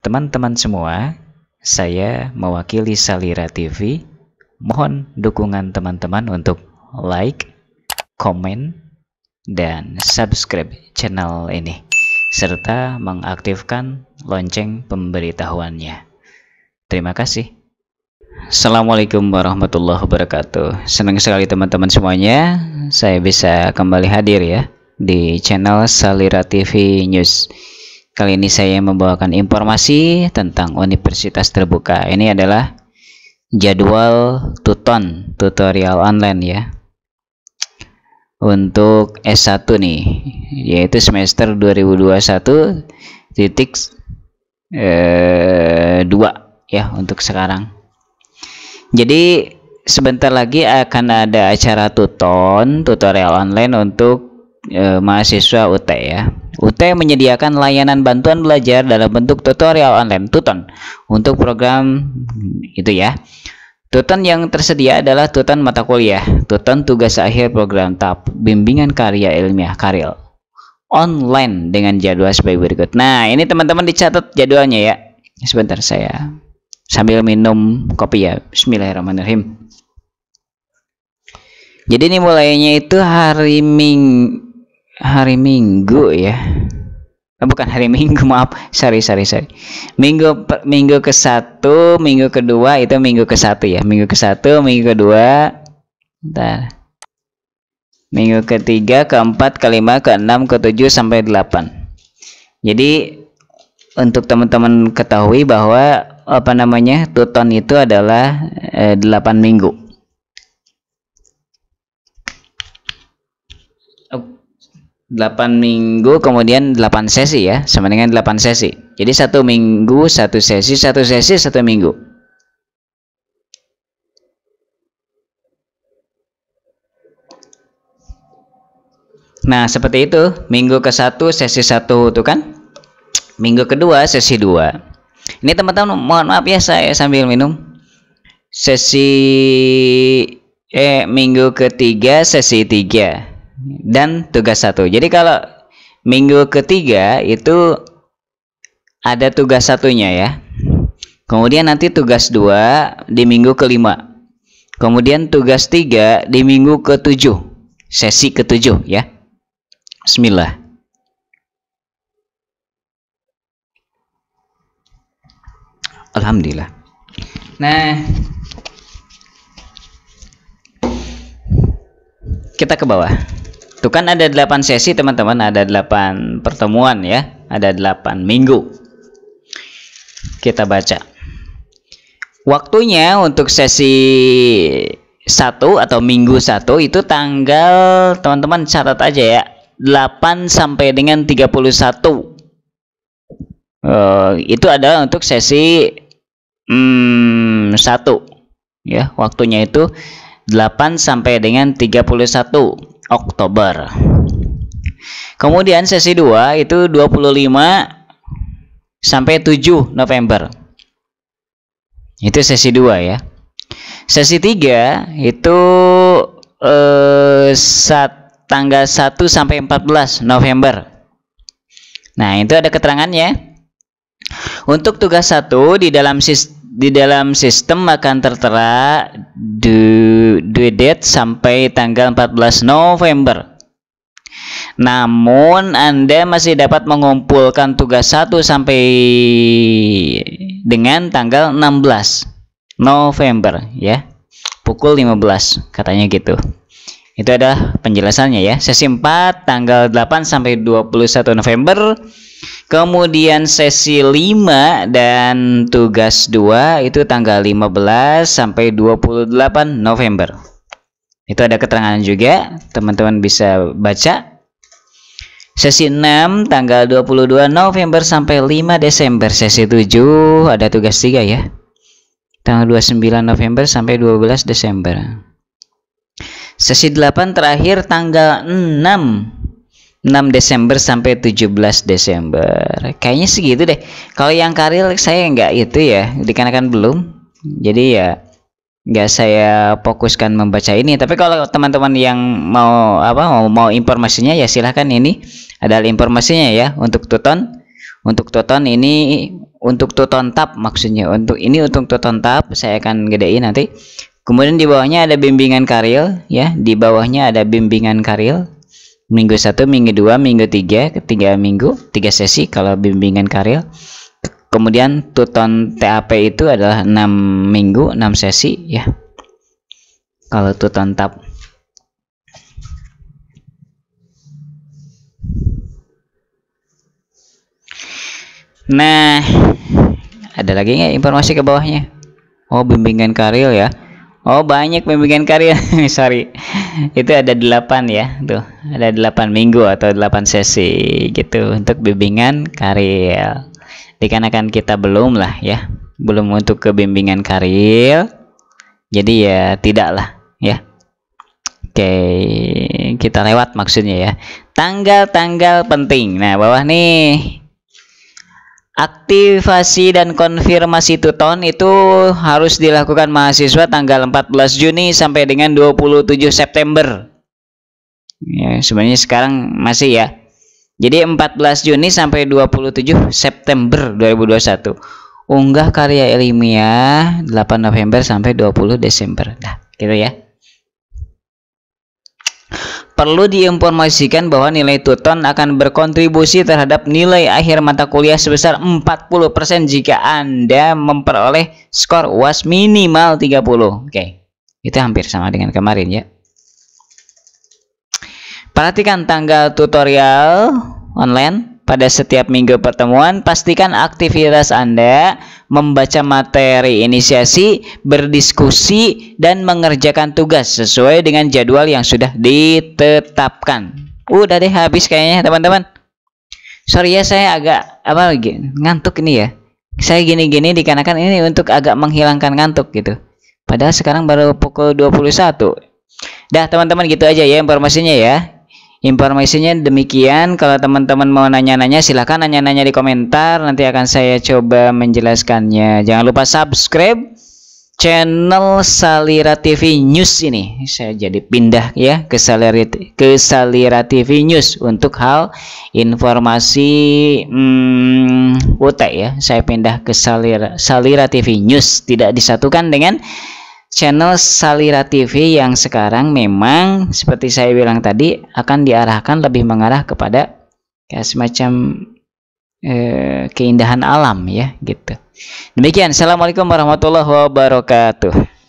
Teman-teman semua, saya mewakili Salira TV. Mohon dukungan teman-teman untuk like, komen, dan subscribe channel ini serta mengaktifkan lonceng pemberitahuannya. Terima kasih. Assalamualaikum warahmatullahi wabarakatuh. Senang sekali teman-teman semuanya, saya bisa kembali hadir ya di channel Salira TV News. Kali ini saya membawakan informasi tentang Universitas Terbuka. Ini adalah jadwal tuton tutorial online ya untuk S1 nih yaitu semester 2021 titik eh, 2 ya untuk sekarang jadi sebentar lagi akan ada acara tuton tutorial online untuk eh, mahasiswa UT ya UT menyediakan layanan bantuan belajar dalam bentuk tutorial online Tuton untuk program itu ya. Tuton yang tersedia adalah Tuton mata kuliah, Tuton tugas akhir program tahap bimbingan karya ilmiah Karil online dengan jadwal sebagai berikut. Nah, ini teman-teman dicatat jadwalnya ya. Sebentar saya sambil minum kopi ya. Bismillahirrahmanirrahim. Jadi ini mulainya itu hari Ming hari Minggu ya. Oh, bukan hari Minggu maaf. Sorry sorry sorry. Minggu Minggu ke satu Minggu kedua itu Minggu ke satu ya. Minggu ke satu Minggu kedua Bentar. Minggu ketiga keempat kelima keenam ketujuh sampai delapan. Jadi untuk teman-teman ketahui bahwa apa namanya tuton itu adalah eh, 8 minggu 8 minggu kemudian 8 sesi ya sama dengan 8 sesi. Jadi satu minggu satu sesi satu sesi satu minggu. Nah seperti itu. Minggu ke satu sesi satu itu kan? Minggu kedua sesi dua. Ini teman-teman mohon maaf ya saya sambil minum. Sesi eh minggu ketiga sesi tiga dan tugas satu. Jadi kalau minggu ketiga itu ada tugas satunya ya. Kemudian nanti tugas dua di minggu kelima. Kemudian tugas tiga di minggu ketujuh, sesi ketujuh ya. Bismillah. Alhamdulillah. Nah, kita ke bawah. Tuh kan ada 8 sesi teman-teman, ada 8 pertemuan ya, ada 8 minggu. Kita baca. Waktunya untuk sesi 1 atau minggu 1 itu tanggal teman-teman catat aja ya, 8 sampai dengan 31. Uh, itu adalah untuk sesi hmm, 1 ya, waktunya itu 8 sampai dengan 31 Oktober. Kemudian sesi 2 itu 25 sampai 7 November. Itu sesi 2 ya. Sesi 3 itu eh, sat, tanggal 1 sampai 14 November. Nah, itu ada keterangannya. Untuk tugas 1 di dalam sistem di dalam sistem akan tertera due, due date sampai tanggal 14 November. Namun Anda masih dapat mengumpulkan tugas 1 sampai dengan tanggal 16 November ya. Pukul 15 katanya gitu. Itu adalah penjelasannya ya. Sesi 4 tanggal 8 sampai 21 November Kemudian sesi 5 dan tugas 2 itu tanggal 15 sampai 28 November. Itu ada keterangan juga, teman-teman bisa baca. Sesi 6 tanggal 22 November sampai 5 Desember. Sesi 7 ada tugas 3 ya. Tanggal 29 November sampai 12 Desember. Sesi 8 terakhir tanggal 6 6 Desember sampai 17 Desember. Kayaknya segitu deh. Kalau yang karil saya nggak itu ya dikarenakan belum. Jadi ya nggak saya fokuskan membaca ini. Tapi kalau teman-teman yang mau apa mau, mau informasinya ya silahkan ini. Adalah informasinya ya untuk tuton. Untuk tuton ini untuk tuton tab maksudnya. Untuk ini untuk tuton tab saya akan gedein nanti. Kemudian di bawahnya ada bimbingan karil ya. Di bawahnya ada bimbingan karil minggu satu minggu dua minggu tiga ketiga minggu tiga sesi kalau bimbingan karil kemudian tuton TAP itu adalah enam minggu enam sesi ya kalau tuton tab Nah, ada lagi nggak informasi ke bawahnya? Oh, bimbingan karir ya. Oh, banyak bimbingan karir. Sorry. Itu ada 8 ya. Tuh, ada 8 minggu atau 8 sesi gitu untuk bimbingan karir. Dikarenakan kita belum lah ya. Belum untuk ke bimbingan karir. Jadi ya tidaklah ya. Oke, kita lewat maksudnya ya. Tanggal-tanggal penting. Nah, bawah nih Aktivasi dan konfirmasi tuton itu harus dilakukan mahasiswa tanggal 14 Juni sampai dengan 27 September. Ya, sebenarnya sekarang masih ya. Jadi 14 Juni sampai 27 September 2021. Unggah karya ilmiah 8 November sampai 20 Desember. Nah, gitu ya perlu diinformasikan bahwa nilai tuton akan berkontribusi terhadap nilai akhir mata kuliah sebesar 40% jika Anda memperoleh skor UAS minimal 30. Oke. Itu hampir sama dengan kemarin ya. Perhatikan tanggal tutorial online pada setiap minggu pertemuan, pastikan aktivitas Anda membaca materi inisiasi, berdiskusi, dan mengerjakan tugas sesuai dengan jadwal yang sudah ditetapkan. Udah deh habis kayaknya teman-teman. Sorry ya saya agak apa ngantuk ini ya. Saya gini-gini dikarenakan ini untuk agak menghilangkan ngantuk gitu. Padahal sekarang baru pukul 21. Dah teman-teman gitu aja ya informasinya ya. Informasinya demikian. Kalau teman-teman mau nanya-nanya silahkan nanya-nanya di komentar. Nanti akan saya coba menjelaskannya. Jangan lupa subscribe channel Salira TV News ini. Saya jadi pindah ya ke Salira ke Salira TV News untuk hal informasi hmm, UT ya. Saya pindah ke Salira Salira TV News tidak disatukan dengan channel Salira TV yang sekarang memang seperti saya bilang tadi akan diarahkan lebih mengarah kepada kayak semacam eh, keindahan alam ya gitu. Demikian, assalamualaikum warahmatullahi wabarakatuh.